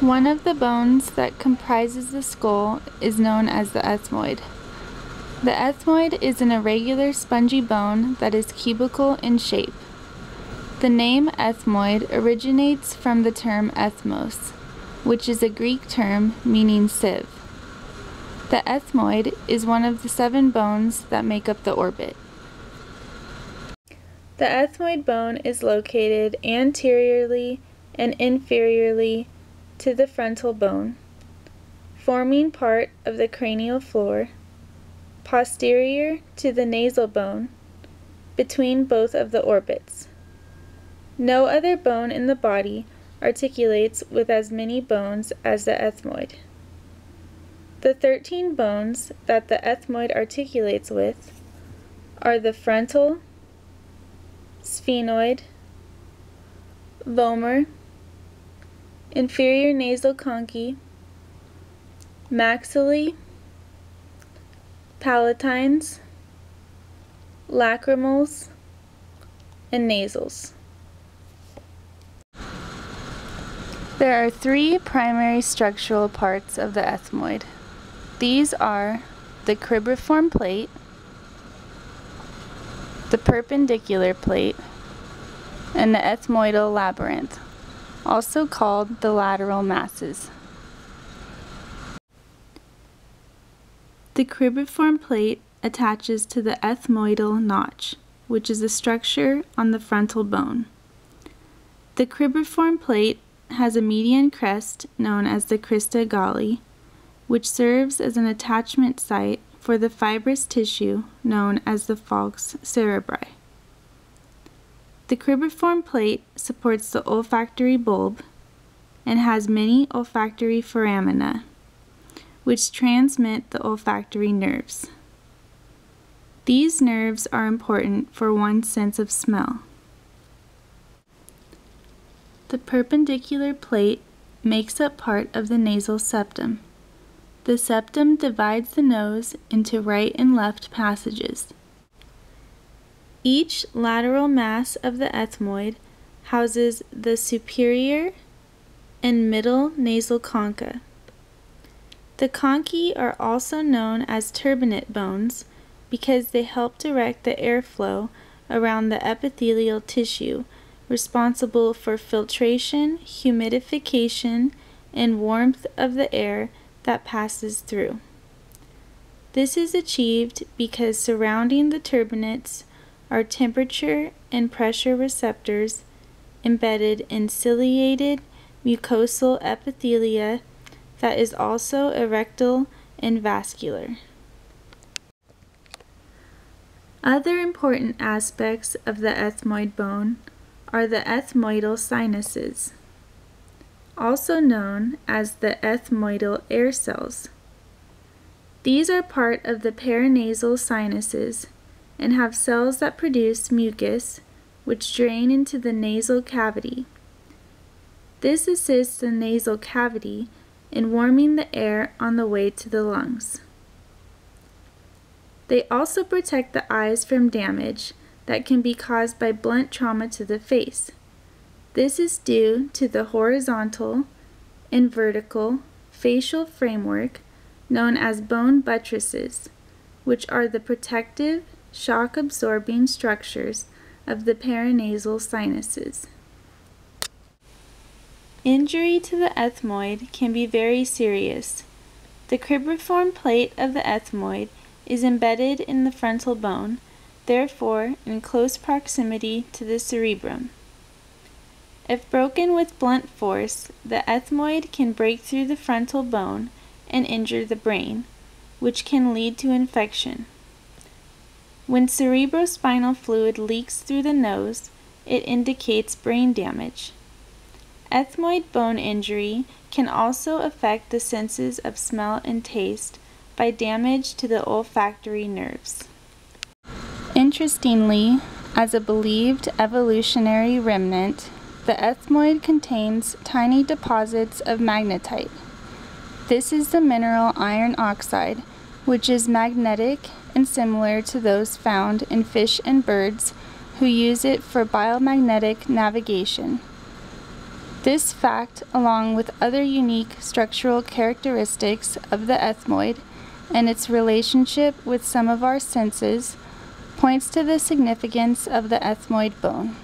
One of the bones that comprises the skull is known as the ethmoid. The ethmoid is an irregular spongy bone that is cubical in shape. The name ethmoid originates from the term ethmos, which is a Greek term meaning sieve. The ethmoid is one of the seven bones that make up the orbit. The ethmoid bone is located anteriorly and inferiorly to the frontal bone, forming part of the cranial floor, posterior to the nasal bone, between both of the orbits. No other bone in the body articulates with as many bones as the ethmoid. The 13 bones that the ethmoid articulates with are the frontal, sphenoid, vomer, inferior nasal conchae, maxillae, palatines, lacrimals, and nasals. There are three primary structural parts of the ethmoid. These are the cribriform plate, the perpendicular plate, and the ethmoidal labyrinth, also called the lateral masses. The cribriform plate attaches to the ethmoidal notch, which is a structure on the frontal bone. The cribriform plate has a median crest known as the crista galli, which serves as an attachment site for the fibrous tissue known as the falx cerebri. The cribriform plate supports the olfactory bulb and has many olfactory foramina, which transmit the olfactory nerves. These nerves are important for one's sense of smell. The perpendicular plate makes up part of the nasal septum. The septum divides the nose into right and left passages. Each lateral mass of the ethmoid houses the superior and middle nasal concha. The conchae are also known as turbinate bones because they help direct the airflow around the epithelial tissue responsible for filtration, humidification, and warmth of the air that passes through. This is achieved because surrounding the turbinates are temperature and pressure receptors embedded in ciliated mucosal epithelia that is also erectile and vascular. Other important aspects of the ethmoid bone are the ethmoidal sinuses also known as the ethmoidal air cells. These are part of the paranasal sinuses and have cells that produce mucus, which drain into the nasal cavity. This assists the nasal cavity in warming the air on the way to the lungs. They also protect the eyes from damage that can be caused by blunt trauma to the face. This is due to the horizontal and vertical facial framework known as bone buttresses, which are the protective, shock absorbing structures of the paranasal sinuses. Injury to the ethmoid can be very serious. The cribriform plate of the ethmoid is embedded in the frontal bone, therefore in close proximity to the cerebrum. If broken with blunt force, the ethmoid can break through the frontal bone and injure the brain, which can lead to infection. When cerebrospinal fluid leaks through the nose, it indicates brain damage. Ethmoid bone injury can also affect the senses of smell and taste by damage to the olfactory nerves. Interestingly, as a believed evolutionary remnant, the ethmoid contains tiny deposits of magnetite. This is the mineral iron oxide, which is magnetic and similar to those found in fish and birds who use it for biomagnetic navigation. This fact, along with other unique structural characteristics of the ethmoid and its relationship with some of our senses, points to the significance of the ethmoid bone.